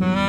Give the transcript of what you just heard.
Mm-hmm.